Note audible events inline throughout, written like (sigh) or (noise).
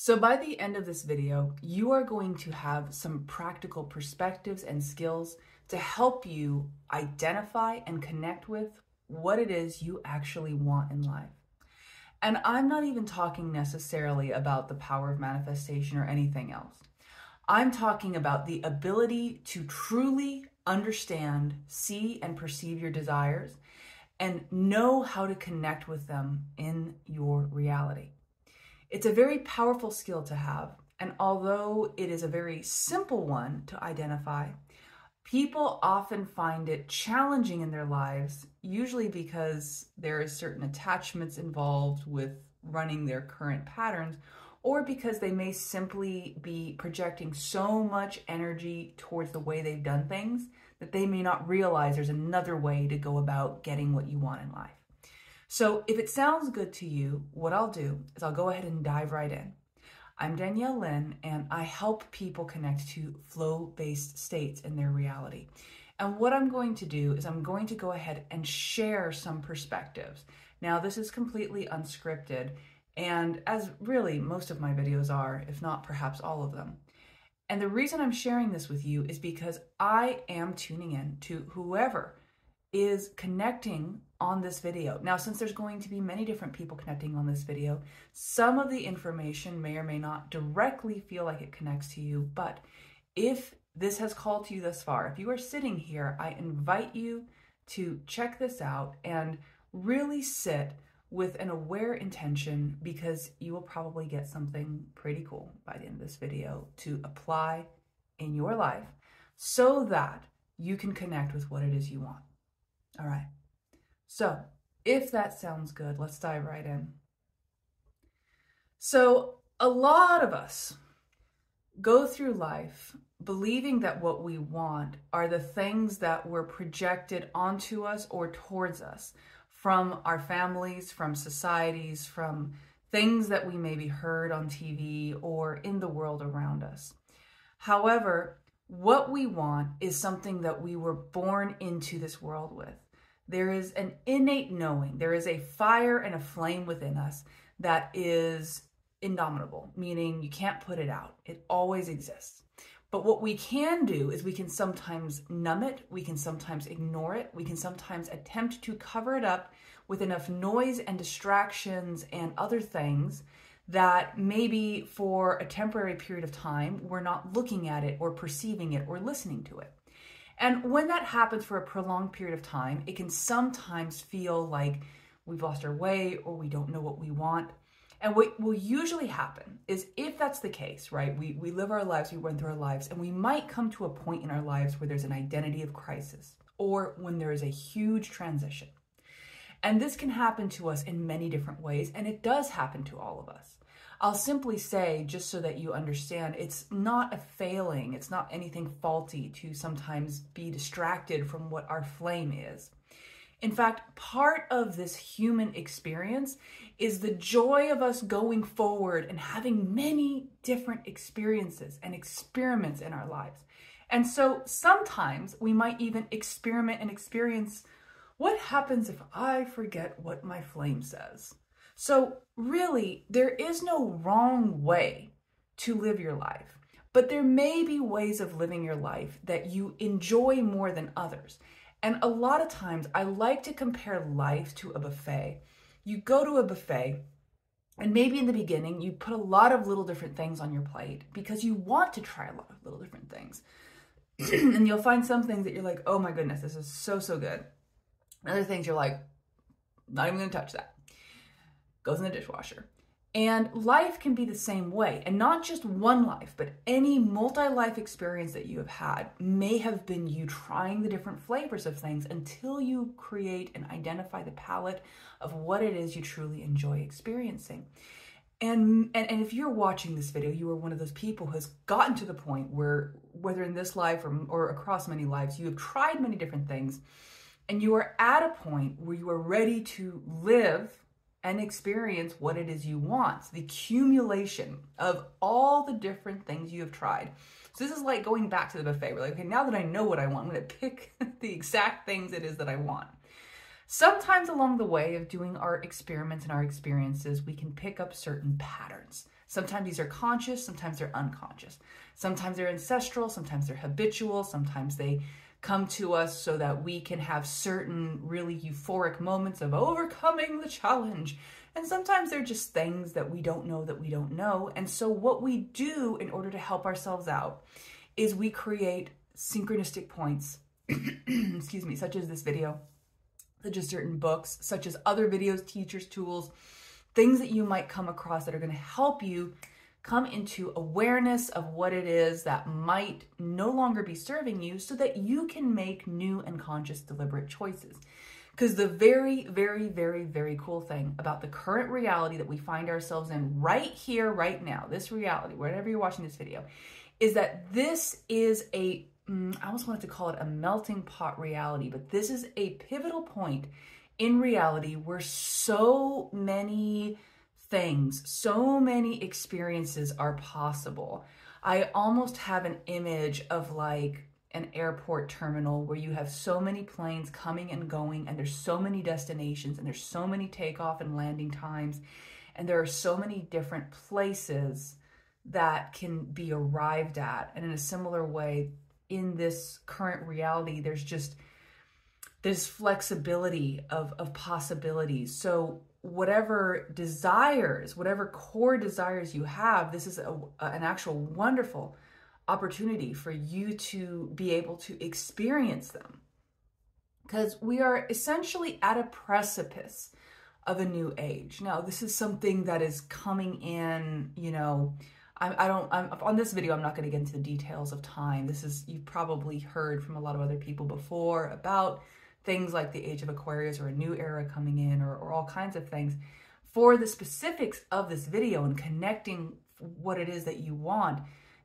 So by the end of this video, you are going to have some practical perspectives and skills to help you identify and connect with what it is you actually want in life. And I'm not even talking necessarily about the power of manifestation or anything else. I'm talking about the ability to truly understand, see, and perceive your desires and know how to connect with them in your reality. It's a very powerful skill to have, and although it is a very simple one to identify, people often find it challenging in their lives, usually because there is certain attachments involved with running their current patterns, or because they may simply be projecting so much energy towards the way they've done things that they may not realize there's another way to go about getting what you want in life. So if it sounds good to you, what I'll do is I'll go ahead and dive right in. I'm Danielle Lynn, and I help people connect to flow based states in their reality. And what I'm going to do is I'm going to go ahead and share some perspectives. Now, this is completely unscripted, and as really most of my videos are, if not perhaps all of them. And the reason I'm sharing this with you is because I am tuning in to whoever is connecting on this video. Now, since there's going to be many different people connecting on this video, some of the information may or may not directly feel like it connects to you, but if this has called to you thus far, if you are sitting here, I invite you to check this out and really sit with an aware intention because you will probably get something pretty cool by the end of this video to apply in your life so that you can connect with what it is you want. All right. So, if that sounds good, let's dive right in. So, a lot of us go through life believing that what we want are the things that were projected onto us or towards us from our families, from societies, from things that we maybe heard on TV or in the world around us. However, what we want is something that we were born into this world with. There is an innate knowing, there is a fire and a flame within us that is indomitable, meaning you can't put it out. It always exists. But what we can do is we can sometimes numb it, we can sometimes ignore it, we can sometimes attempt to cover it up with enough noise and distractions and other things that maybe for a temporary period of time we're not looking at it or perceiving it or listening to it. And when that happens for a prolonged period of time, it can sometimes feel like we've lost our way or we don't know what we want. And what will usually happen is if that's the case, right? We, we live our lives, we run through our lives, and we might come to a point in our lives where there's an identity of crisis or when there is a huge transition. And this can happen to us in many different ways, and it does happen to all of us. I'll simply say, just so that you understand, it's not a failing, it's not anything faulty to sometimes be distracted from what our flame is. In fact, part of this human experience is the joy of us going forward and having many different experiences and experiments in our lives. And so sometimes we might even experiment and experience what happens if I forget what my flame says? So, really, there is no wrong way to live your life, but there may be ways of living your life that you enjoy more than others. And a lot of times, I like to compare life to a buffet. You go to a buffet, and maybe in the beginning, you put a lot of little different things on your plate because you want to try a lot of little different things. (clears throat) and you'll find some things that you're like, oh my goodness, this is so, so good. Other things you're like, not even gonna touch that goes in the dishwasher. And life can be the same way. And not just one life, but any multi life experience that you have had may have been you trying the different flavors of things until you create and identify the palette of what it is you truly enjoy experiencing. And, and, and if you're watching this video, you are one of those people who has gotten to the point where, whether in this life or, or across many lives, you have tried many different things and you are at a point where you are ready to live and experience what it is you want. the accumulation of all the different things you have tried. So this is like going back to the buffet. We're like, okay, now that I know what I want, I'm going to pick (laughs) the exact things it is that I want. Sometimes along the way of doing our experiments and our experiences, we can pick up certain patterns Sometimes these are conscious, sometimes they're unconscious. Sometimes they're ancestral, sometimes they're habitual, sometimes they come to us so that we can have certain really euphoric moments of overcoming the challenge. And sometimes they're just things that we don't know that we don't know. And so, what we do in order to help ourselves out is we create synchronistic points, (clears throat) excuse me, such as this video, such as certain books, such as other videos, teachers, tools, things that you might come across that are going to help you come into awareness of what it is that might no longer be serving you so that you can make new and conscious deliberate choices. Because the very, very, very, very cool thing about the current reality that we find ourselves in right here, right now, this reality, wherever you're watching this video, is that this is a, mm, almost wanted to call it a melting pot reality, but this is a pivotal point in reality where so many things, so many experiences are possible. I almost have an image of like an airport terminal where you have so many planes coming and going, and there's so many destinations, and there's so many takeoff and landing times, and there are so many different places that can be arrived at. And in a similar way, in this current reality, there's just this flexibility of, of possibilities. So whatever desires, whatever core desires you have, this is a, an actual wonderful opportunity for you to be able to experience them. Because we are essentially at a precipice of a new age. Now, this is something that is coming in, you know, I, I don't, I'm, on this video, I'm not going to get into the details of time. This is, you've probably heard from a lot of other people before about things like the age of Aquarius or a new era coming in or, or all kinds of things. For the specifics of this video and connecting what it is that you want,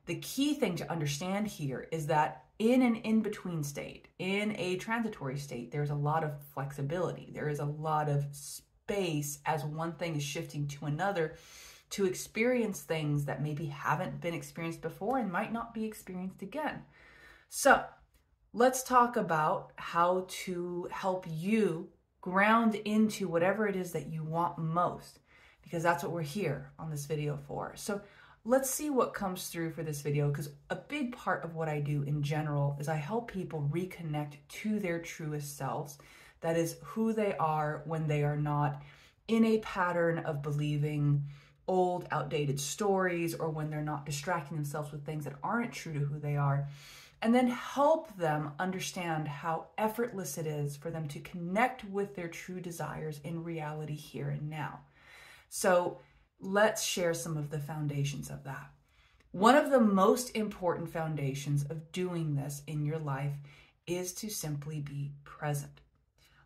the key thing to understand here is that in an in-between state, in a transitory state, there's a lot of flexibility. There is a lot of space as one thing is shifting to another to experience things that maybe haven't been experienced before and might not be experienced again. So let's talk about how to help you ground into whatever it is that you want most, because that's what we're here on this video for. So let's see what comes through for this video, because a big part of what I do in general is I help people reconnect to their truest selves. That is who they are when they are not in a pattern of believing old, outdated stories or when they're not distracting themselves with things that aren't true to who they are and then help them understand how effortless it is for them to connect with their true desires in reality here and now. So let's share some of the foundations of that. One of the most important foundations of doing this in your life is to simply be present.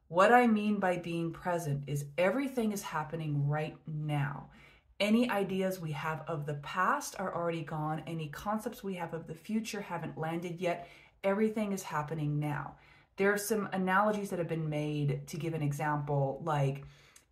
What I mean by being present is everything is happening right now. Any ideas we have of the past are already gone. Any concepts we have of the future haven't landed yet. Everything is happening now. There are some analogies that have been made to give an example, like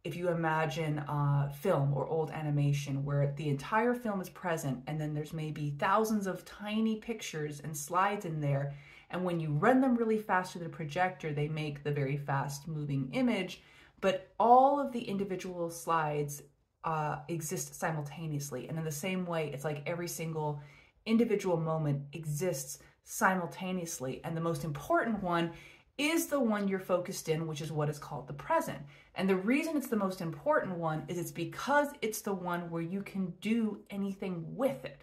if you imagine uh, film or old animation where the entire film is present and then there's maybe thousands of tiny pictures and slides in there. And when you run them really fast through the projector, they make the very fast moving image. But all of the individual slides uh, exist simultaneously. And in the same way, it's like every single individual moment exists simultaneously. And the most important one is the one you're focused in, which is what is called the present. And the reason it's the most important one is it's because it's the one where you can do anything with it.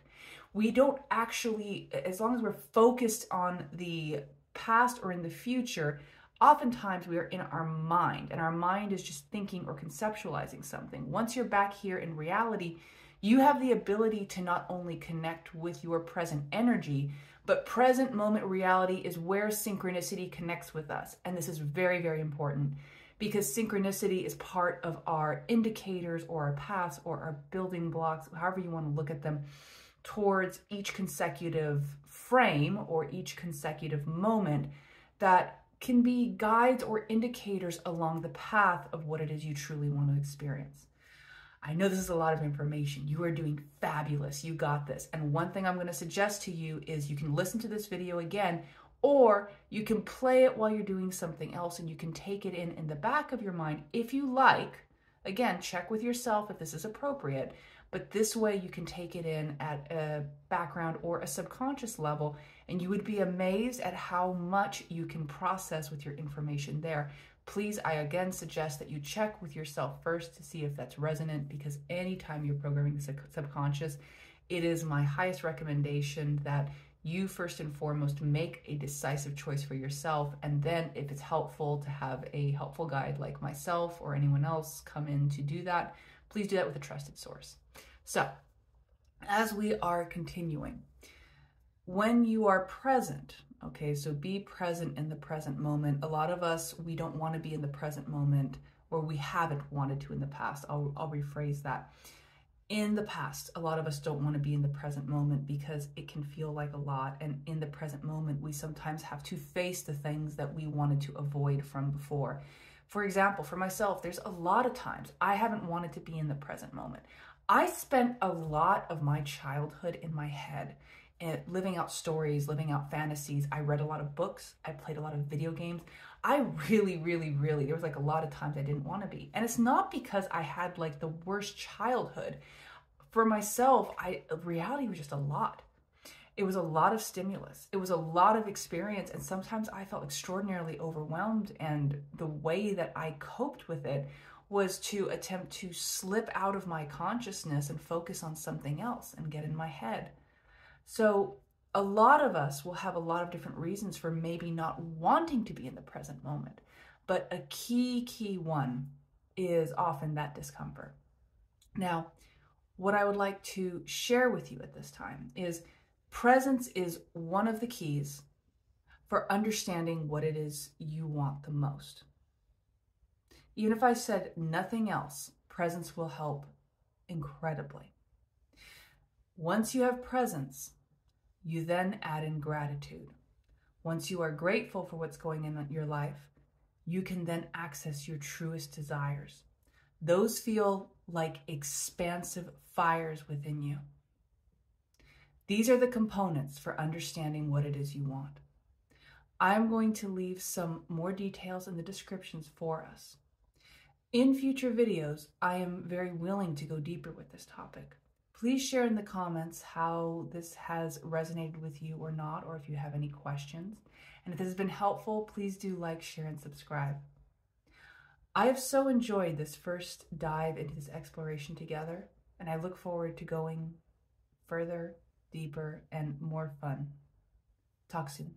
We don't actually, as long as we're focused on the past or in the future, oftentimes we are in our mind and our mind is just thinking or conceptualizing something. Once you're back here in reality, you have the ability to not only connect with your present energy, but present moment reality is where synchronicity connects with us. And this is very, very important because synchronicity is part of our indicators or our paths or our building blocks, however you want to look at them, towards each consecutive frame or each consecutive moment that can be guides or indicators along the path of what it is you truly want to experience. I know this is a lot of information. You are doing fabulous. You got this. And one thing I'm going to suggest to you is you can listen to this video again, or you can play it while you're doing something else and you can take it in in the back of your mind if you like. Again, check with yourself if this is appropriate. But this way, you can take it in at a background or a subconscious level, and you would be amazed at how much you can process with your information there. Please, I again suggest that you check with yourself first to see if that's resonant because anytime you're programming the subconscious, it is my highest recommendation that you first and foremost make a decisive choice for yourself. And then, if it's helpful to have a helpful guide like myself or anyone else come in to do that, please do that with a trusted source. So, as we are continuing, when you are present, okay, so be present in the present moment. A lot of us, we don't want to be in the present moment or we haven't wanted to in the past. I'll, I'll rephrase that in the past, a lot of us don't want to be in the present moment because it can feel like a lot. And in the present moment, we sometimes have to face the things that we wanted to avoid from before. For example, for myself, there's a lot of times I haven't wanted to be in the present moment. I spent a lot of my childhood in my head and living out stories, living out fantasies. I read a lot of books, I played a lot of video games. I really, really, really, there was like a lot of times I didn't want to be. And it's not because I had like the worst childhood for myself, I reality was just a lot. It was a lot of stimulus. It was a lot of experience. And sometimes I felt extraordinarily overwhelmed. And the way that I coped with it was to attempt to slip out of my consciousness and focus on something else and get in my head. So, a lot of us will have a lot of different reasons for maybe not wanting to be in the present moment. But a key, key one is often that discomfort. Now, what I would like to share with you at this time is presence is one of the keys for understanding what it is you want the most. Even if I said nothing else, presence will help incredibly. Once you have presence, you then add in gratitude. Once you are grateful for what's going in your life, you can then access your truest desires. Those feel like expansive fires within you. These are the components for understanding what it is you want. I'm going to leave some more details in the descriptions for us. In future videos, I am very willing to go deeper with this topic. Please share in the comments how this has resonated with you or not, or if you have any questions. And if this has been helpful, please do like, share, and subscribe. I have so enjoyed this first dive into this exploration together, and I look forward to going further, deeper, and more fun. Talk soon.